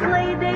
play